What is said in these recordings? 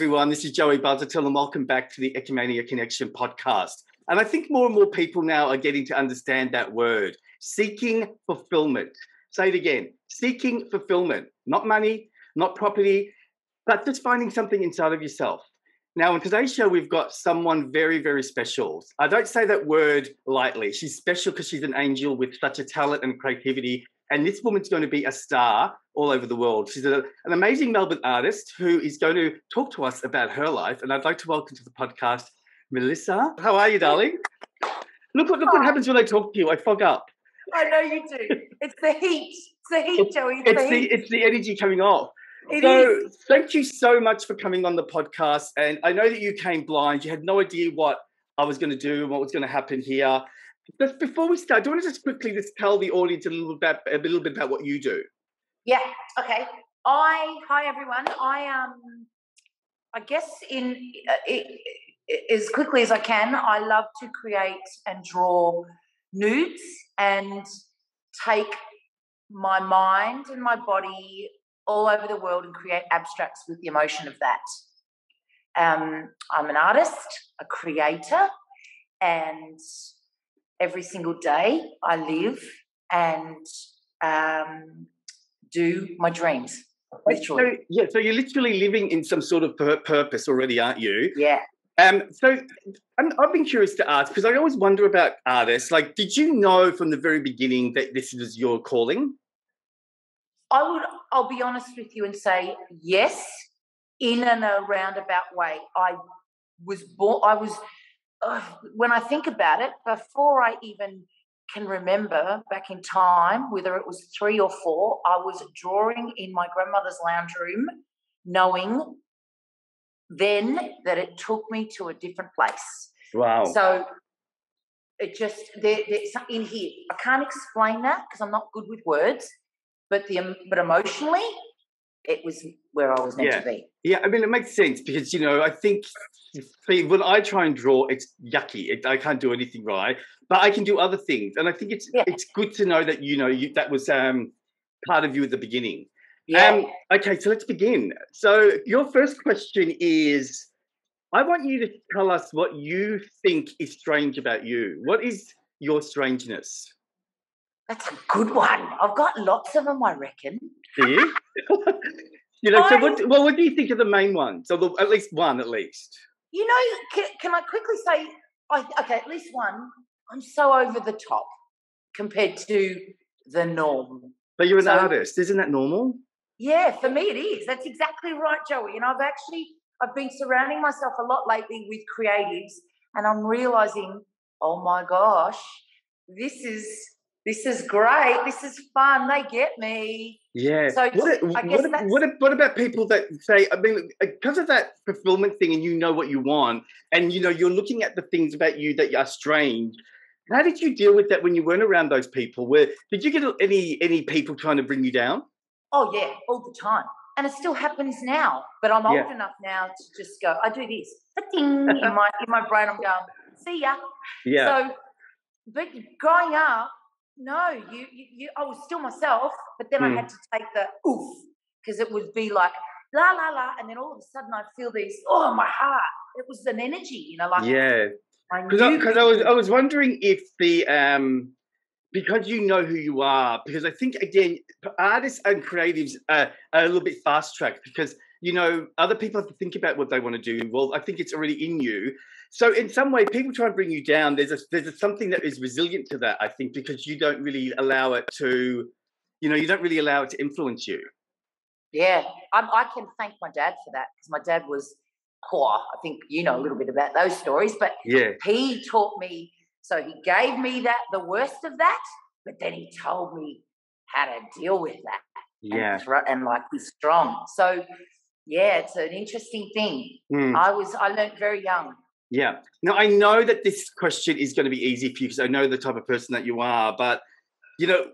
Everyone. This is Joey Busuttil, and welcome back to the Eudaimonia Connection podcast. And I think more and more people now are getting to understand that word seeking fulfillment. Say it again seeking fulfillment, not money, not property, but just finding something inside of yourself. Now, on today's show, we've got someone very, very special. I don't say that word lightly. She's special because she's an angel with such a talent and creativity. And this woman's going to be a star all over the world. She's a, an amazing Melbourne artist who is going to talk to us about her life. And I'd like to welcome to the podcast Melissa. How are you, darling? Look what look what happens when I talk to you. I fog up. I know you do. It's the heat. It's the heat, Joey. It's, It's the heat. it's the energy coming off. It so is. thank you so much for coming on the podcast. And I know that you came blind. You had no idea what I was going to do and what was going to happen here. But before we start, do you want to just quickly just tell the audience a little bit a little bit about what you do? Yeah. Okay. I hi everyone. I um I guess in uh, i i as quickly as I can, I love to create and draw nudes and take my mind and my body all over the world and create abstracts with the emotion of that. Um, I'm an artist, a creator, and every single day I live and um, do my dreams. Literally. So, yeah, so you're literally living in some sort of pur- purpose already, aren't you? Yeah. Um, so I'm, I've been curious to ask because I always wonder about artists. Like, did you know from the very beginning that this was your calling? I would, I'll be honest with you and say yes, in and a roundabout way. I was born, I was, uh, when I think about it, before I even can remember back in time, whether it was three or four, I was drawing in my grandmother's lounge room, knowing then that it took me to a different place. Wow. So it just there, there's in here. I can't explain that because I'm not good with words, but the but emotionally, it was where I was meant Yeah. to be. Yeah, I mean, it makes sense because, you know, I think see, when I try and draw, it's yucky. It, I can't do anything right, but I can do other things. And I think it's Yeah. it's good to know that, you know, you, that was um, part of you at the beginning. Yeah. Um, okay, so let's begin. So your first question is, I want you to tell us what you think is strange about you. What is your strangeness? That's a good one. I've got lots of them, I reckon. Do you? you know, so what, well, what do you think are the main ones? Or the, at least one, at least. You know, can, can I quickly say, I, okay, at least one. I'm so over the top compared to the norm. But you're an So- artist. Isn't that normal? Yeah, for me it is. That's exactly right, Joey. And I've actually I've been surrounding myself a lot lately with creatives, and I'm realizing, oh my gosh, this is this is great. This is fun. They get me. Yeah. So what, I guess what, that's- what, what about people that say, I mean, because of that fulfillment thing and you know what you want and, you know, you're looking at the things about you that are strange. How did you deal with that when you weren't around those people? Where did you get any any people trying to bring you down? Oh yeah, all the time. And it still happens now. But I'm old Yeah. enough now to just go, I do this. Ding, in my in my brain I'm going, see ya. Yeah. So, but growing up, no, you, you, you I was still myself, but then Hmm. I had to take the oof because it would be like la la la, and then all of a sudden I'd feel these oh my heart. It was an energy, you know, like yeah. I Because I, 'cause I was I was wondering if the um because you know who you are because I think again artists and creatives are, are a little bit fast tracked because you know other people have to think about what they want to do. Well, I think it's already in you. So in some way, people try and bring you down. There's a there's a, something that is resilient to that. I think because you don't really allow it to, you know, you don't really allow it to influence you. yeah, I, I can thank my dad for that because my dad was poor. I think you know a little bit about those stories, but Yeah. he taught me. So he gave me that the worst of that, but then he told me how to deal with that. Yeah. and, and like be strong. So yeah, it's an interesting thing. Hmm. I was I learned very young. Yeah. Now I know that this question is going to be easy for you because I know the type of person that you are, but you know,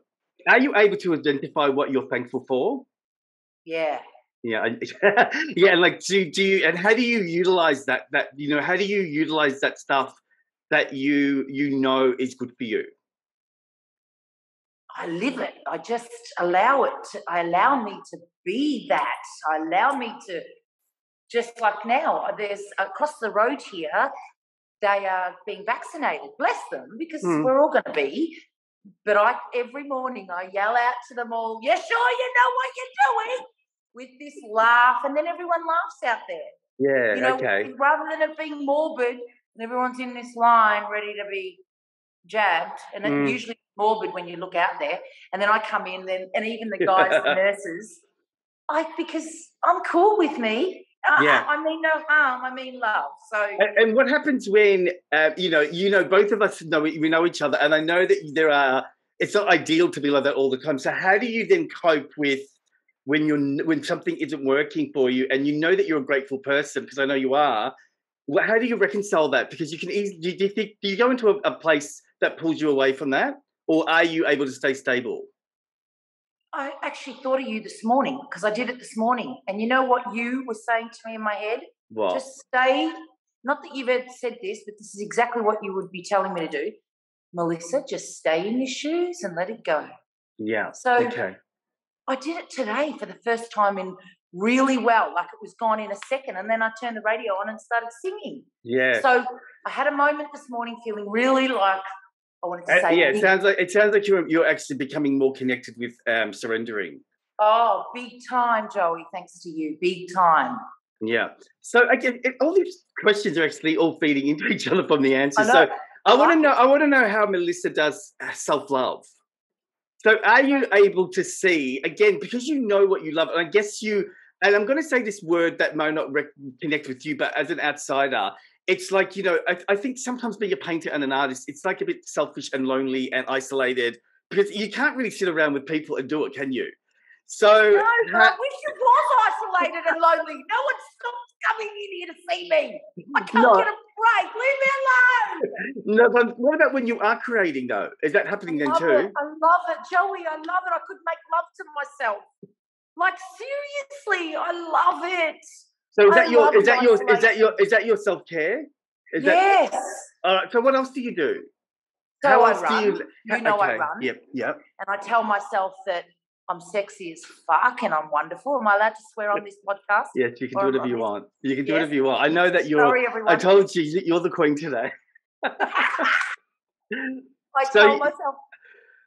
are you able to identify what you're thankful for? Yeah. Yeah, yeah. and Like, do do you and how do you utilize that? That you know, how do you utilize that stuff that you you know is good for you? I live it. I just allow it. To, I allow me to be that. I allow me to just like now, there's across the road here, they are being vaccinated. Bless them, because Mm. we're all going to be. But I every morning I yell out to them all, "You sure you know what you're doing?" With this laugh, and then everyone laughs out there. Yeah. You know, okay. rather than it being morbid and everyone's in this line ready to be jabbed, and Mm. it's usually morbid when you look out there. And then I come in, then and even the guys, the nurses, I because I'm cool with me. I, Yeah. I, I mean no harm. I mean love. So And, and what happens when uh, you know you know both of us know we know each other, and I know that there are. It's not ideal to be like that all the time. So how do you then cope with when you're when something isn't working for you, and you know that you're a grateful person because I know you are. Well, how do you reconcile that? Because you can easily do you think do you go into a, a place that pulls you away from that, or are you able to stay stable? I actually thought of you this morning because I did it this morning. And you know what you were saying to me in my head? What? Just stay. Not that you've ever said this, but this is exactly what you would be telling me to do. Melissa, just stay in your shoes and let it go. yeah. So Okay. I did it today for the first time in really well, like it was gone in a second. And then I turned the radio on and started singing. Yeah. So I had a moment this morning feeling really like I wanted to Uh, say, yeah, it sounds like it sounds like you're you're actually becoming more connected with um, surrendering. oh, big time, Joey. Thanks to you. Big time. Yeah. So again, it, all these questions are actually all feeding into each other from the answers. I So. I want to know. I want to know how Melissa does self love. So are you able to see again because you know what you love, and I guess you. And I'm going to say this word that might not rec- connect with you, but as an outsider, it's like you know. I, I think sometimes being a painter and an artist, it's like a bit selfish and lonely and isolated because you can't really sit around with people and do it, can you? So No, but I wish you was isolated and lonely. No one stops coming in here to see me. I can't No. get a break. Leave me alone. no, but what about when you are creating though? Is that happening then too? It. I love it, Joey. I love it. I could make love to myself. Like seriously, I love it. So is I that your is that your is that your is that your self care? Is yes. that all right? So what else do you do? So How I else run. do you? You know I run. Yep, yep. and I tell myself that I'm sexy as fuck and I'm wonderful. Am I allowed to swear on this podcast? Yes, you can Or do whatever you want. You can do Yes. whatever you want. I know that you're. Sorry, everyone. I told you you- you're the queen today. I So tell myself,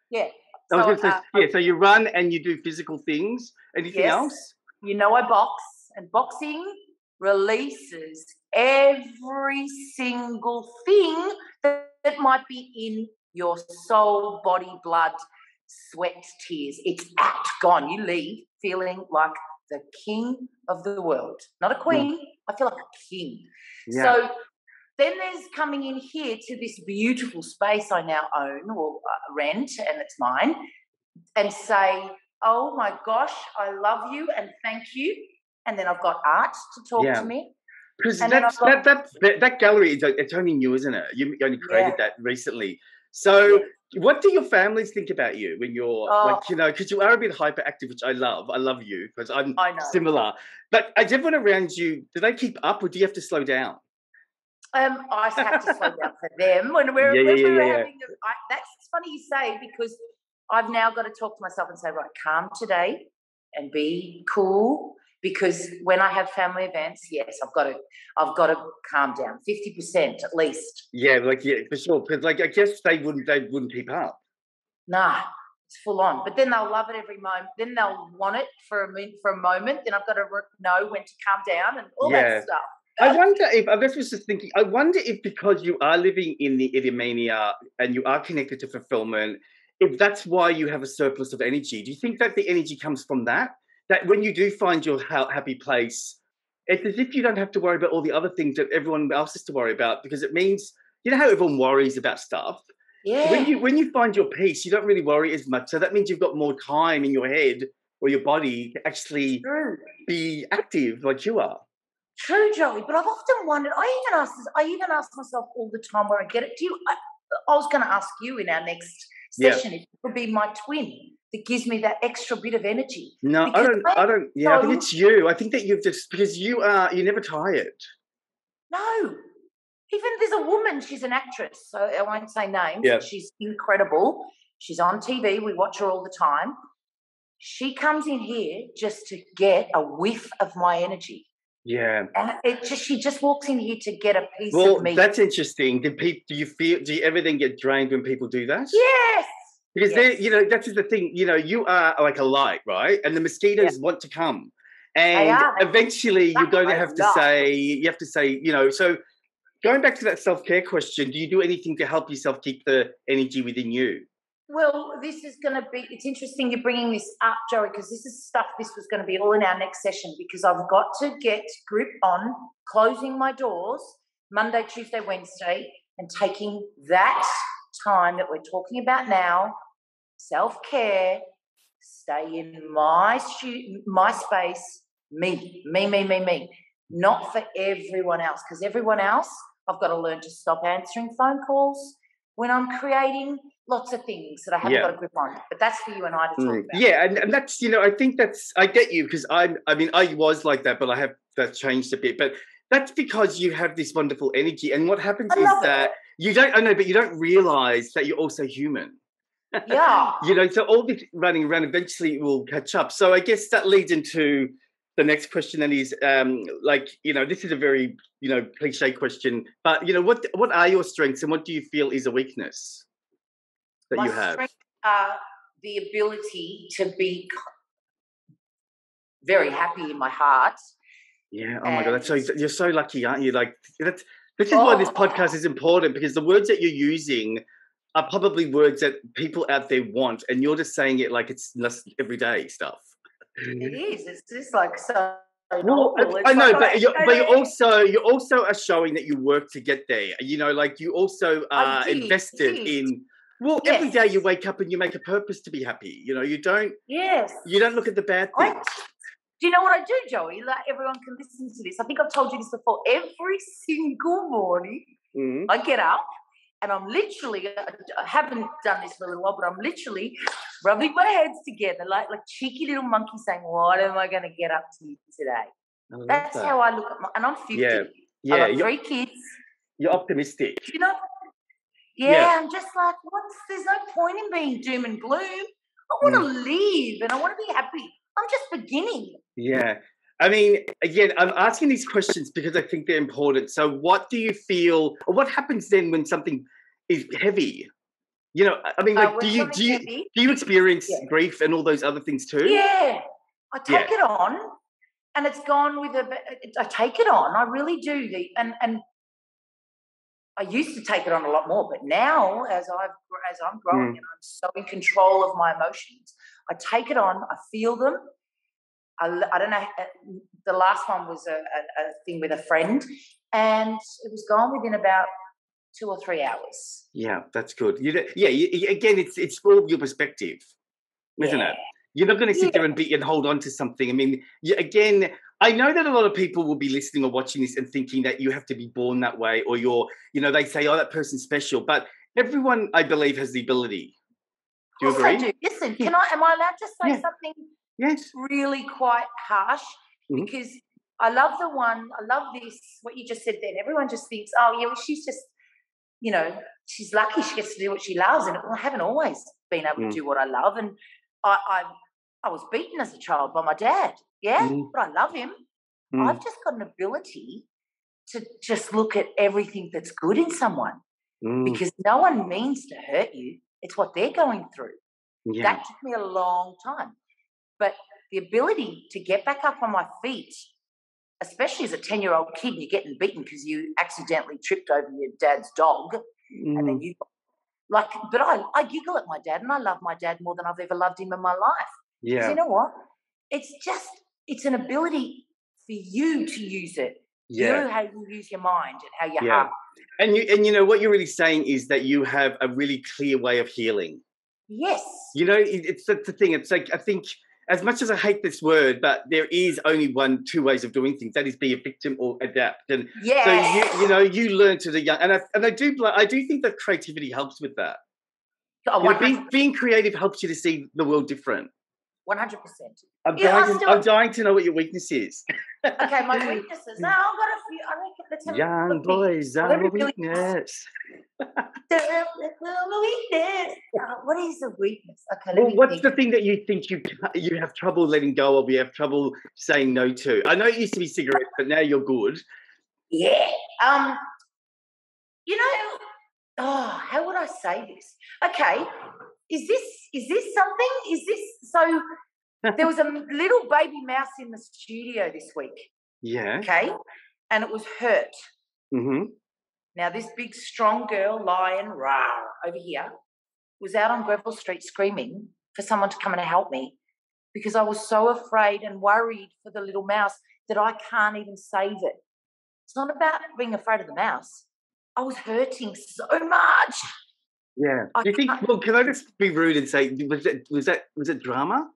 yeah. I was So, say, uh, yeah. So you run and you do physical things. Anything Yes. else? you know I box, and boxing releases every single thing that, that might be in your soul, body, blood, sweat, tears. It's out, gone. You leave feeling like the king of the world, not a queen. I feel like a king. Yeah. So then there's coming in here to this beautiful space I now own or uh, rent, and it's mine, and say, "Oh my gosh, I love you and thank you." And then I've got art to talk Yeah. to me. Because that, that, that that gallery is it's only new, isn't it? You only created Yeah. that recently. So, what do your families think about you when you're like, Oh. you know, because you are a bit hyperactive, which I love. I love you because I'm I know. similar. But is everyone around you? Do they keep up, or do you have to slow down? Um, I have to slow down for them when we're, Yeah, when yeah, we're yeah. having. A, I, that's funny you say because I've now got to talk to myself and say, right, calm today and be cool. Because when I have family events, yes, I've got to, I've got to calm down, fifty percent at least. Yeah, like yeah, for sure. Because like I guess they wouldn't they wouldn't keep up. Nah, it's full on. But then they'll love it every moment. Then they'll want it for a min- for a moment. Then I've got to know when to calm down and all Yeah. that stuff. I wonder if I was just thinking. I wonder if because you are living in the Eudaimonia and you are connected to fulfillment, if that's why you have a surplus of energy. Do you think that the energy comes from that? That when you do find your ha- happy place, it's as if you don't have to worry about all the other things that everyone else has to worry about because it means you know how everyone worries about stuff. Yeah. When you when you find your peace, you don't really worry as much. So that means you've got more time in your head or your body to actually True. be active like you are. True, Joey. But I've often wondered. I even ask this. I even ask myself all the time where I get it. Do you? I, I was going to ask you in our next Yeah. session if it would be my twin that gives me that extra bit of energy. No, I don't. I I don't. Yeah, I think it's you. I think that you've just because you are. You're never tired. No. Even there's a woman, she's an actress, so I won't say names. Yeah. She's incredible. She's on TV. We watch her all the time. She comes in here just to get a whiff of my energy. Yeah. And it just she just walks in here to get a piece Well, of me. that's interesting. Do people? Do you feel? Do you ever then get drained when people do that? yes. Because they, Yes. you know, that is the thing. You know, you are like a light, right? And the mosquitoes want to come, and. They- eventually you're going to have to say, you have to say, you know. So, going back to that self care question, do you do anything to help yourself keep the energy within you? Well, this is going to be, it's interesting you're bringing this up, Joey, because this is stuff, this was going to be all in our next session because I've got to get grip on closing my doors Monday, Tuesday, Wednesday, and taking that time that we're talking about now, self care, stay in my, stu- my space, me, me, me, me, me, not for everyone else, because everyone else, I've got to learn to stop answering phone calls when I'm creating lots of things that I haven't Yeah. got a grip on. But that's for you and I to talk Mm, about. Yeah, and, and that's you know, I think that's I get you because I'm I mean I was like that, but I have that changed a bit. But that's because you have this wonderful energy, and what happens is it. that you don't I know, but you don't realize that you're also human. Yeah. you know, so all this running around eventually will catch up. So I guess that leads into the next question, and is um, like you know, this is a very you know cliche question, but you know, what what are your strengths, and what do you feel is a weakness that My you have? strengths are the ability to be very happy in my heart. Yeah. Oh my god, that's so you're so lucky, aren't you? Like that's this is why this Oh. podcast is important because the words that you're using are probably words that people out there want, and you're just saying it like it's just everyday stuff. It is. It's just like so. Well, normal. I, know, like, but you're, I but you don't- also you also are showing that you work to get there. You know, like you also I are did, invested did. in. Well, every Yes. day you wake up and you make a purpose to be happy. You know, you don't Yes. you don't look at the bad I, things. Do you know what I do, Joey? Like everyone can listen to this. I think I've told you this before. Every single morning, Mhm. I get up and I'm literally, I haven't done this for a little while, but I'm literally rubbing my hands together like like cheeky little monkey saying, What am I going to get up to today? That's that. how I look at my, and I'm 50. Yeah, I've yeah, got three kids. you're optimistic. You know? Yeah, Yeah. I'm just like, what's, there's no point in being doom and gloom. I want to Mm. live and I want to be happy. I'm just beginning. Yeah. I mean, again, I'm asking these questions because I think they're important. So, what do you feel, or what happens then when something is heavy? You know, I mean, Uh, like, when do you do you heavy, do you experience Yeah. grief and all those other things too? Yeah, I Yeah. take it on, and it's gone with a. I take it on. I really do. The and and I used to take it on a lot more, but now as I've as I'm growing Mm. and I'm so in control of my emotions, I take it on. I feel them. I don't know. uh, The last one was a, a, a thing with a friend, and it was gone within about two or three hours. Yeah, that's good. You, yeah, you, again, it's it's all your perspective, isn't Yeah. it? You're not going to sit there and be and hold on to something. I mean, you, again, I know that a lot of people will be listening or watching this and thinking that you have to be born that way, or you're, you know, they say, "Oh, that person's special," but everyone, I believe, has the ability. Do you course I agree? do. Listen, can I? Am I allowed to say Yeah. something Yes. really quite harsh Mhm. because I love the one, I love this, what you just said then. Everyone just thinks, oh, yeah, well, she's just, you know, she's lucky she gets to do what she loves. And I haven't always been able Mm. to do what I love. And I, I, I was beaten as a child by my dad. Yeah, Mm. but I love him. Mm. I've just got an ability to just look at everything that's good in someone Mm. because no one means to hurt you. It's what they're going through. Yeah. That took me a long time. But the ability to get back up on my feet, especially as a 10 year old kid, and you're getting beaten because you accidentally tripped over your dad's dog. And Mm. then you, like, but I, I giggle at my dad and I love my dad more than I've ever loved him in my life. Yeah. you know what? It's just, it's an ability for you to use it. Yeah. You, how you use your mind and how you Yeah. heart. And you and you know what you're really saying is that you have a really clear way of healing. Yes. You know, it, it's that's the thing. It's like I think as much as I hate this word, but there is only one two ways of doing things. That is be a victim or adapt. And Yeah. so you you know you learn to the young and I and I do I do think that creativity helps with that. Oh, You know, being being creative helps you to see the world different. 100%. I'm dying, to, still- I'm dying to know what your weakness is. Okay, my weaknesses. No, I've got a few. I reckon have a Young boys are a weakness. weakness. Uh, what is the weakness? Okay, Well, what's think. the thing that you think you you have trouble letting go of? You have trouble saying no to. I know it used to be cigarettes, but now you're good. Yeah. Um. You know. Oh, how would I say this? Okay. Is this is this something? Is this so? There was a little baby mouse in the studio this week. Yeah. Okay, and it was hurt. hmm Now, this big, strong girl, lion, rah, over here, was out on Greville Street screaming for someone to come and help me because I was so afraid and worried for the little mouse that I can't even save it. It's not about being afraid of the mouse. I was hurting so much. Yeah. I Do you think? Well, can I just be rude and say, was that was that was it drama?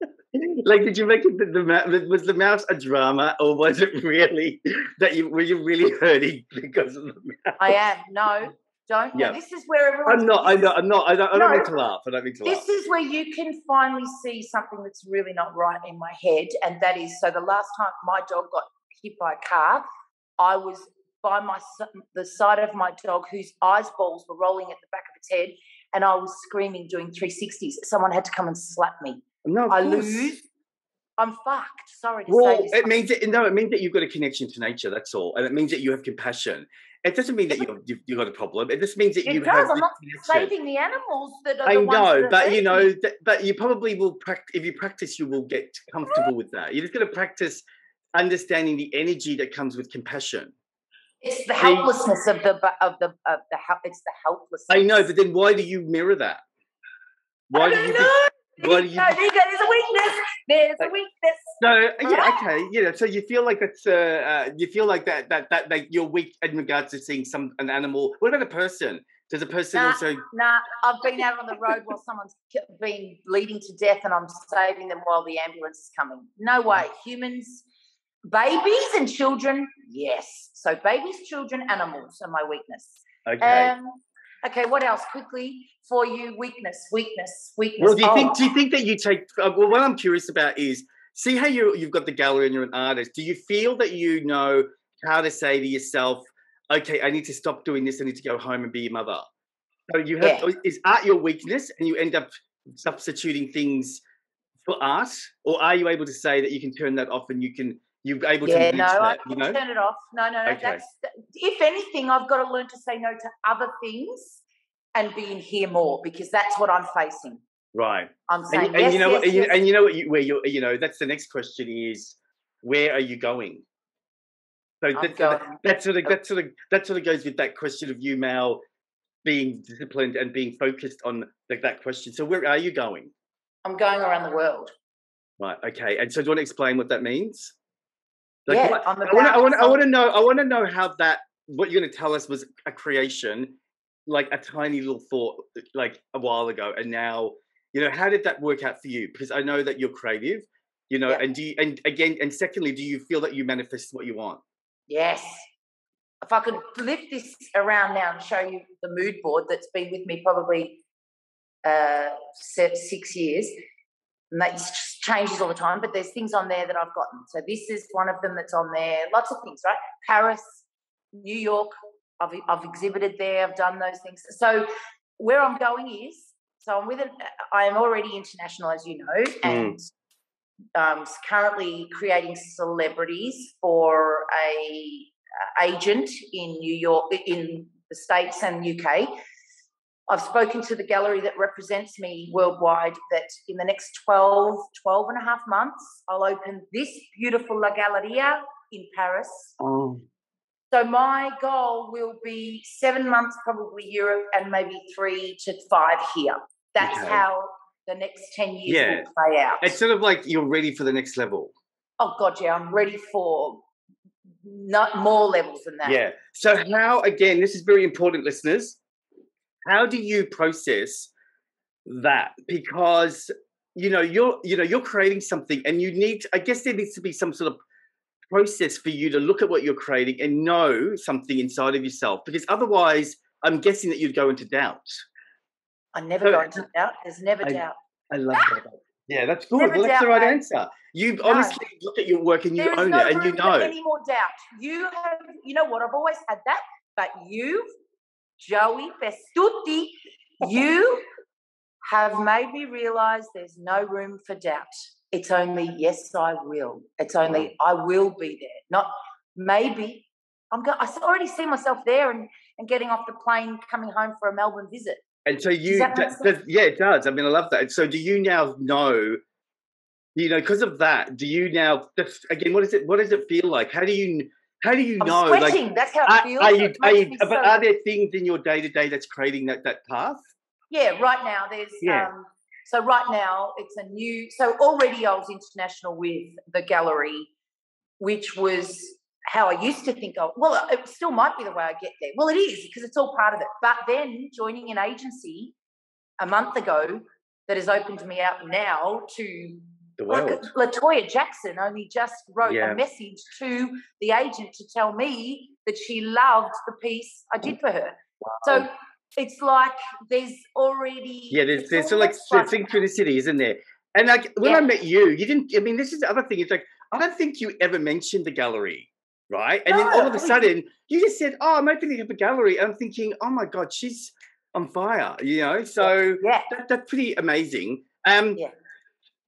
like, did you make it? The, the was the mouse a drama, or was it really that you were you really hurting because of the mouse? I am. No, don't. Yeah. This is where everyone. I'm not. I know. I'm not. I don't. I don't No. mean to laugh. I don't mean to laugh. This is where you can finally see something that's really not right in my head, and that is so. The last time my dog got hit by a car, I was by my the side of my dog whose eyeballs were rolling at the back of its head, and I was screaming, doing 360s. Someone had to come and slap me. No, I course. lose. I'm fucked. Sorry to Well, say this. it means that no, it means that you've got a connection to nature. That's all, and it means that you have compassion. It doesn't mean that you've, you've, you've got a problem. It just means that It you does. have. I'm not connection. saving the animals that are I the ones know, but you know, that, but you probably will practice. If you practice, you will get comfortable with that. You're just going to practice understanding the energy that comes with compassion. It's the helplessness of the of the of the help. It's the helplessness. I know, but then why do you mirror that? Why do you? know. Think, why do you? No, there you go. There's a weakness. There's a weakness. No, yeah, Right. okay, yeah. So you feel like that's, uh, uh, you feel like that, that, that, that you're weak in regards to seeing some an animal. What about a person? Does a person Nah. also? Nah, I've been out on the road while someone's been bleeding to death, and I'm saving them while the ambulance is coming. No way. Humans, babies, and children. Yes. So babies, children, animals are my weakness. Okay. Um. Okay. What else? Quickly for you. Weakness. Weakness. Weakness. well, do you Oh, think? Do you think that you take? Uh, well, what I'm curious about is see how you you've got the gallery and you're an artist. Do you feel that you know how to say to yourself, "Okay, I need to stop doing this. I need to go home and be your mother." So you have is art your weakness, and you end up substituting things for art, or are you able to say that you can turn that off and you can you're able to Yeah, manage no, I? You know. turn it off. No, no, no. Okay. That's if anything, I've got to learn to say no to other things and be in here more because that's what I'm facing. Right. I'm And, saying you- and yes, you know yes, And you, yes. and you know what? You, where you're, you know that's the next question is where are you going? So that, that, that sort of that sort of that sort of goes with that question of you, Mal, being disciplined and being focused on like that question. So where are you going? I'm going around the world. Right. Okay. And so do you want to explain what that means? Yeah, what- I'm I want to. I want. I sol- want to know. I want to know how that. What you're going to tell us was a creation, like a tiny little thought, like a while ago, and now, you know, how did that work out for you? Because I know that you're creative, you know, Yeah. and do you, and again, and secondly, do you feel that you manifest what you want? Yes. If I could lift this around now and show you the mood board that's been with me probably uh, six years, and that s- changes all the time, but there's things on there that I've gotten. So this is one of them that's on there. Lots of things, right? Paris, New York. I've, I've exhibited there. I've done those things. So where I'm going is, so I'm with an, I am already international, as you know, and um, currently creating celebrities for a agent in New York, in the States and UK. I've spoken to the gallery that represents me worldwide that in the next 12, 12 and a half months, I'll open this beautiful La Galleria in Paris. Oh, So my goal will be seven months, probably Europe, and maybe three to five here. That's Okay. how the next 10 years Yeah. will play out. it's sort of like you're ready for the next level. Oh God, yeah, I'm ready for not more levels than that. Yeah. So how again, this is very important, listeners. How do you process that? Because you know you're you know you're creating something, and you need. I guess there needs to be some sort of process for you to look at what you're creating and know something inside of yourself. Because otherwise, I'm guessing that you'd go into doubt. I never So- go into doubt. There's never I- doubt. I love ah! that. Yeah, that's good. Never Well, that's the right mate. answer. You No. honestly look at your work and you There own no it, and you know. any more doubt. You have, you know what? I've always had that, but you Joey Busuttil, you have made me realize there's no room for doubt. It's only yes, I will. It's only I will be there. Not maybe. I'm go- I already see myself there and, and getting off the plane, coming home for a Melbourne visit. And so you, yeah, it does. I mean, I love that. So do you now know? You know, because of that, do you now? Again, what does it? What does it feel like? How do you? How do you I'm know? Sweating. Like, that's how it feels. Are, you, are, you, so... but are there things in your day to day that's creating that that path? Yeah, right now there's. Yeah. Um, so right now it's a new. So already I was international with the gallery, which was how I used to think of. Well, it still might be the way I get there. Well, it is because it's all part of it. But then joining an agency a month ago that has opened me up now to the world. Like Latoya Jackson only just wrote yeah. a message to the agent to tell me that she loved the piece I did for her. Wow. So it's like there's already yeah, there's there's like, like synchronicity, isn't there? And like when yeah. I met you, you didn't. I mean, this is the other thing. It's like I don't think you ever mentioned the gallery, right? And no, then all of a sudden, you just said, "Oh, I'm opening up a gallery." And I'm thinking, "Oh my god, she's on fire," you know. So yeah, that, that's pretty amazing. Um, yeah.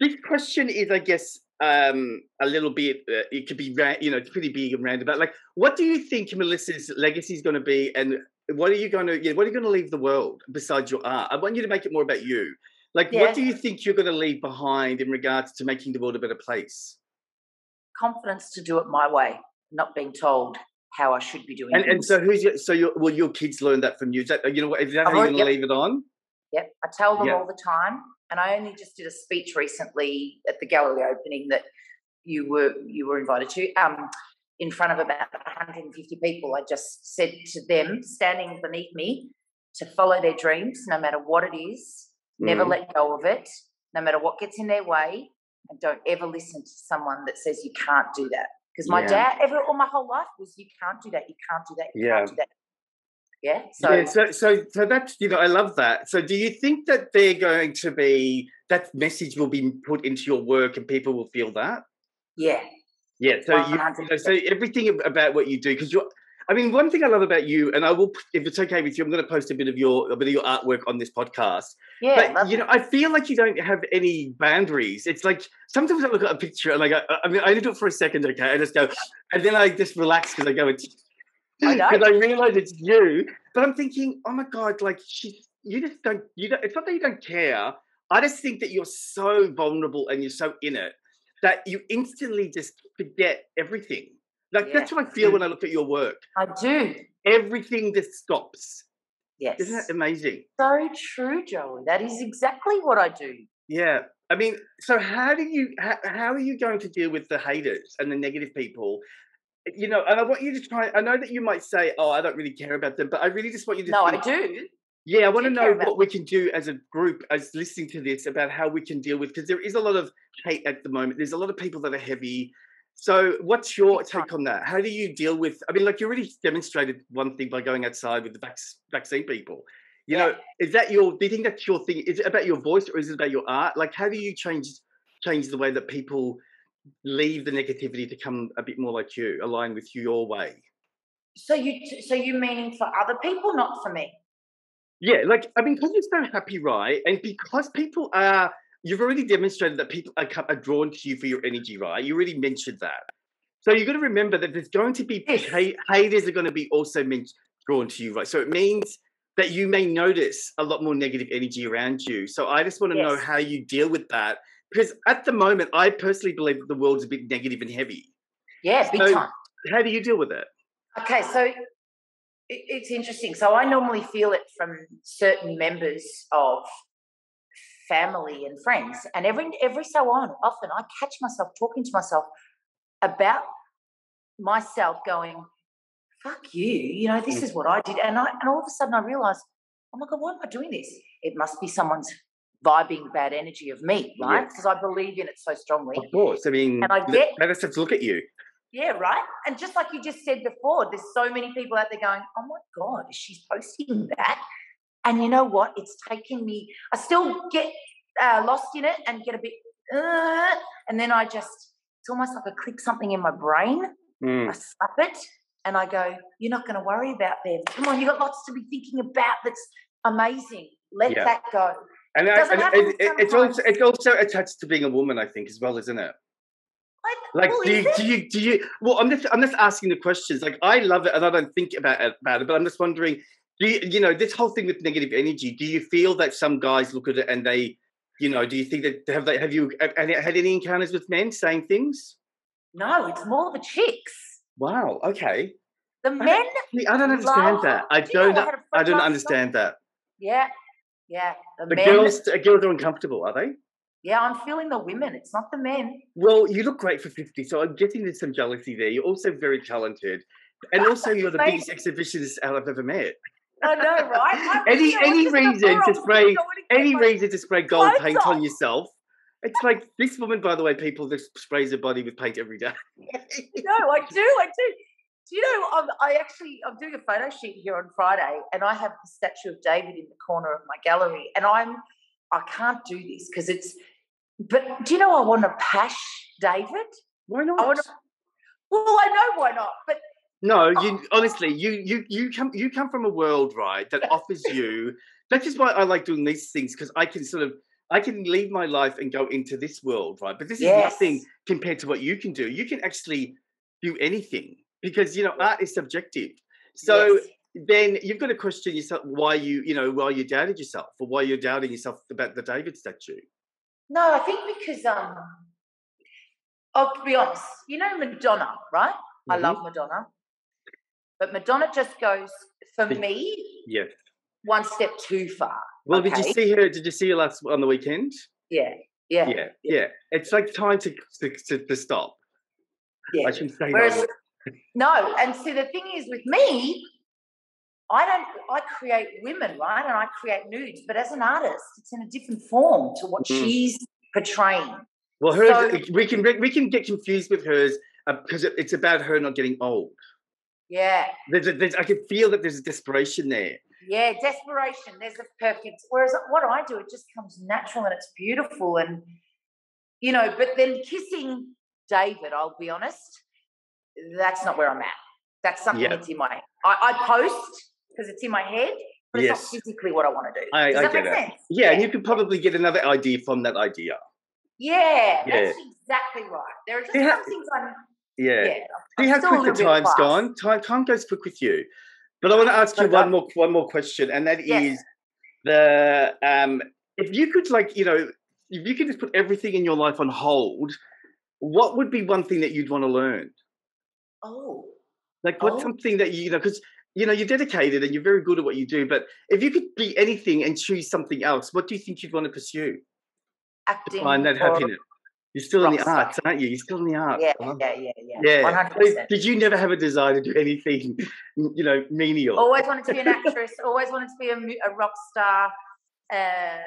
This question is, I guess, um, a little bit. Uh, it could be, you know, pretty big and roundabout. Like, what do you think Melissa's legacy is going to be, and what are you going to? Yeah, what are you going to leave the world besides your art? I want you to make it more about you. Like, yeah. what do you think you're going to leave behind in regards to making the world a better place? Confidence to do it my way, not being told how I should be doing. And, and so, who's your, so your will your kids learn that from you? Is that you know, is that how you're going to leave it on? Yep, I tell them yep. all the time. And I only just did a speech recently at the gallery opening that you were you were invited to. Um, in front of about 150 people, I just said to them, standing beneath me, to follow their dreams, no matter what it is, mm. never let go of it, no matter what gets in their way, and don't ever listen to someone that says you can't do that. Because my yeah. dad, ever all my whole life was, you can't do that, you can't do that, you yeah. can't do that. Yeah. So, yeah, so so so that's you know I love that. So do you think that they're going to be that message will be put into your work and people will feel that? Yeah. Yeah. So you, so everything about what you do because you're. I mean, one thing I love about you, and I will, if it's okay with you, I'm going to post a bit of your a bit of your artwork on this podcast. Yeah, but you know, I feel like you don't have any boundaries. It's like sometimes I look at a picture and I go, I mean, I do it for a second, okay, I just go, and then I just relax because I go, because I, I realize it's you. But I'm thinking, oh my god, like she, you just don't. You don't. It's not that you don't care. I just think that you're so vulnerable and you're so in it that you instantly just forget everything. Like yeah. that's what I feel when I look at your work. I do. Everything just stops. Yes. Isn't that amazing? So true, Joey. That is exactly what I do. Yeah. I mean, so how do you how, how are you going to deal with the haters and the negative people you know, and I want you to try. I know that you might say, "Oh, I don't really care about them," but I really just want you to. No, think, I do. Yeah, I want to know what we can do as a group, as listening to this, about how we can deal with because there is a lot of hate at the moment. There's a lot of people that are heavy. So, what's your take on that? How do you deal with? I mean, like you already demonstrated one thing by going outside with the vac- vaccine people. You yeah. know, is that your? Do you think that's your thing? Is it about your voice or is it about your art? Like, how do you change change the way that people leave the negativity to come a bit more like you, align with your way. So you, so you meaning for other people, not for me? Yeah, like I mean, because you're so happy, right? And because people are, you've already demonstrated that people are, are drawn to you for your energy, right? You already mentioned that. So you've got to remember that there's going to be yes. haters are going to be also drawn to you, right? So it means that you may notice a lot more negative energy around you. So I just want to yes. know how you deal with that because at the moment, I personally believe that the world's a bit negative and heavy. Yeah, big so time. How do you deal with it? Okay, so it, it's interesting. So I normally feel it from certain members of family and friends, and every every so on, often I catch myself talking to myself about myself, going, "Fuck you," you know, this mm. is what I did, and I and all of a sudden I realize, oh my god, why am I doing this? It must be someone's vibing bad energy of me, right? Because yes. I believe in it so strongly. Of course. I mean, and I get, let us have to look at you. Yeah, right. And just like you just said before, there's so many people out there going, oh my God, she's posting that. And you know what? It's taking me, I still get uh, lost in it and get a bit, uh, and then I just, it's almost like I click something in my brain. Mm. I slap it And I go, You're not going to worry about them. Come on, you've got lots to be thinking about that's amazing. Let Yeah. that go. And, It I, and it, it, it's also it's also attached to being a woman, I think, as well, isn't it? Like, well, do you, it? do you do you? Well, I'm just I'm just asking the questions. Like, I love it, and I don't think about it, about it, but I'm just wondering. Do you, you know this whole thing with negative energy? Do you feel that some guys look at it and they, you know, do you think that have they have you have, had any encounters with men saying things? No, it's more the chicks. Wow. Okay. The I don't- men, I don't understand that. I Do you know, don't. I I don't understand that. yeah, yeah. The, The men, girls, the girls are uncomfortable, are they? yeah, I'm feeling the women. It's not the men. Well, you look great for 50, so I'm getting there's some jealousy there. You're also very talented. And also, you're the biggest exhibitionist I've ever met. I know, right? Any- any reason to spray- going to get Any reason to spray gold paint on yourself? It's like this woman, by the way, people that sprays her body with paint every day. No, I do, I do. Do you know? I'm, I actually I'm doing a photo shoot here on Friday, and I have the statue of David in the corner of my gallery, and I'm I can't do this because it's. But do you know I want to pash David? Why I not? want to. Well, I know why not, but No, you honestly, you you you come you come from a world, right, that offers you. That's just why I like doing these things because I can sort of I can leave my life and go into this world, right? But this is Yes. nothing compared to what you can do. You can actually do anything because you know art is subjective. So yes. then you've got to question yourself why you you know why you doubted yourself or why you're doubting yourself about the David statue. no, I think because um, I'll be honest. You know Madonna, right? I Mhm. love Madonna, but Madonna just goes for me Yes. one step too far. Well, did you see her? Did you see her last on the weekend? Yeah, yeah, Yeah, yeah. It's like time to to, to, to stop. yeah. I shouldn't say Whereas, that. No, and see, the thing is with me, I don't, I create women, right? And I create nudes, but as an artist, it's in a different form to what Mm. she's portraying. Well, hers So- we can we can get confused with hers because it, it's about her not getting old. Yeah, There's, a, there's I can feel that there's a desperation there. yeah, desperation. There's a perfect. Whereas what I do, it just comes natural and it's beautiful, and you know. But then kissing David, I'll be honest, that's not where I'm at. That's something Yeah. that's in my. I, I post because it's in my head, but it's Yes. not physically what I want to do. I- Does I that get make it. sense? Yeah, and you could probably get another idea from that idea. Yeah, Yeah. that's exactly right. There are just Yeah. some things I'm. Yeah. Yeah. See I'm how quick the time's gone. Time time goes quick with you. But I want to ask you one more one more question, and that is Yes. the um if you could like you know if you could just put everything in your life on hold, what would be one thing that you'd want to learn? Oh, Like what's Oh. something that you, you know, because you know you're dedicated and you're very good at what you do. But if you could be anything and choose something else, what do you think you'd want to pursue to acting. find that happiness? You're still in the rock star. arts, aren't you? You're still in the arts. Yeah, huh? yeah, yeah, yeah. Yeah. So hundred percent. Did you never have a desire to do anything, you know, menial? Always wanted to be an actress. Always wanted to be a, a rock star, uh,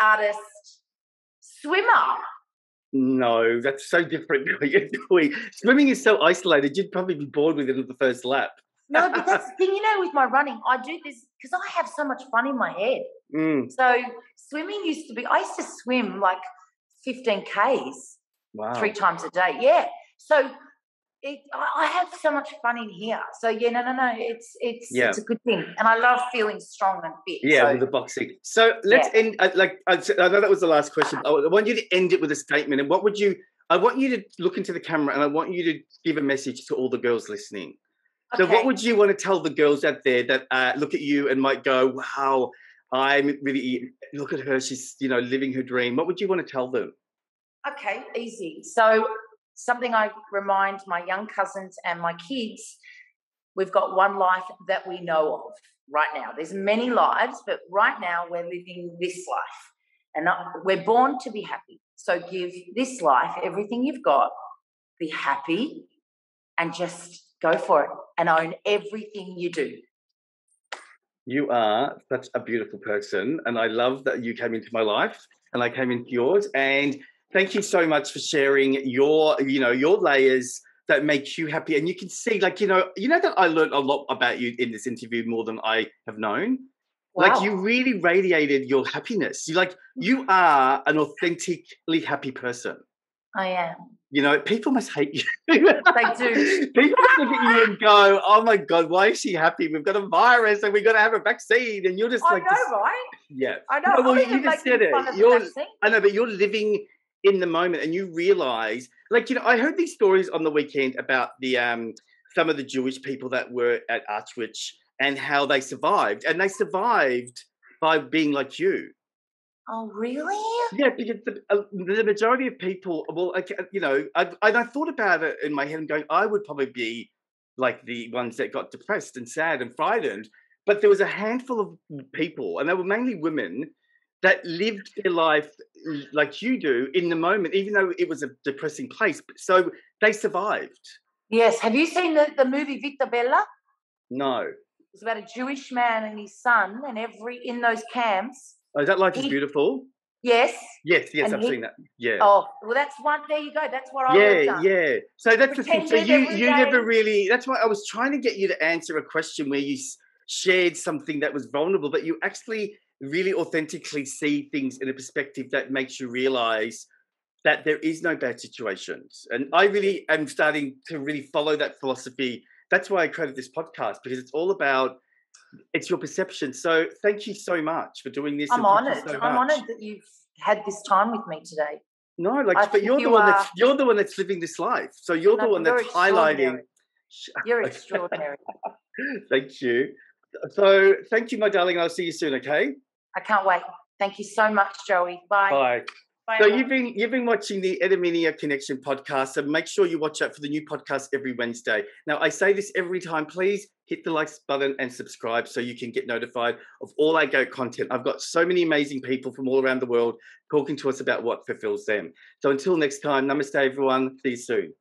artist, swimmer. No, that's so different. what you're doing. Swimming is so isolated. You'd probably be bored with it at the first lap. No, but that's the thing. You know, with my running, I do this because I have so much fun in my head. Mm, So swimming used to be. I used to swim like fifteen k's. wow. three times a day. Yeah. So it, I I have so much fun in here. So yeah, no, no, no. It's it's Yeah. it's a good thing, and I love feeling strong and fit. Yeah, So, with the boxing. So let's end. uh, Like I know that was the last question. I want you to end it with a statement. And what would you? I want you to look into the camera, and I want you to give a message to all the girls listening. So, okay. what would you want to tell the girls out there that uh, look at you and might go, "Wow, I'm really look at her. She's you know living her dream." What would you want to tell them? Okay, easy. So something I remind my young cousins and my kids: we've got one life that we know of right now. There's many lives, but right now we're living this life, and we're born to be happy. So give this life everything you've got. Be happy, and just go for it, and own everything you do. You are such a beautiful person, and I love that you came into my life and I came into yours. And thank you so much for sharing your, you know, your layers that make you happy. And you can see, like, you know, you know that I learned a lot about you in this interview more than I have known. Like you really radiated your happiness. You like you mm-hmm. are an authentically happy person. I am. You know, people must hate you. they do. People look at you and go, "Oh my god, why is she happy? We've got a virus and we've got to have a vaccine." And you're just I like, know, this- right? yeah. I know. No, well, I'm you just said it. fun of the You're- I know, but you're living in the moment and you realize, like, you know, I heard these stories on the weekend about the um some of the Jewish people that were at Auschwitz and how they survived, and they survived by being like you. Oh, really? Yeah, because the, uh, the majority of people, well, okay, you know, I, I thought about it in my head and going, I would probably be like the ones that got depressed and sad and frightened. But there was a handful of people, and they were mainly women, that lived their life like you do in the moment, even though it was a depressing place. So they survived. Yes. Have you seen the, the movie Victor Bella? No. It's about a Jewish man and his son, and every in those camps. Oh, is that Life is Beautiful? Yes. Yes, yes, And I've he- seen that. Yeah. Oh, well, that's one. There you go. That's what I yeah, yeah. So that's the thing. So you you never really. That's why I was trying to get you to answer a question where you shared something that was vulnerable, but you actually really authentically see things in a perspective that makes you realize that there is no bad situations. And I really am starting to really follow that philosophy. That's why I created this podcast because it's all about it's your perception. So thank you so much for doing this. I'm and thank you honoured. so I'm much. honoured that you've had this time with me today. No, like, I but you're the you one that's you're the one that's living this life. So you're the one you're that's highlighting. You're extraordinary. Thank you. So thank you, my darling. I'll see you soon. Okay. I can't wait. Thank you so much, Joey. Bye. Bye. Bye, So you've been you've been watching the Eudaimonia Connection podcast. So make sure you watch out for the new podcast every Wednesday. Now I say this every time. Please hit the likes button and subscribe so you can get notified of all our go content. I've got so many amazing people from all around the world talking to us about what fulfills them. So until next time, namaste everyone. See you soon.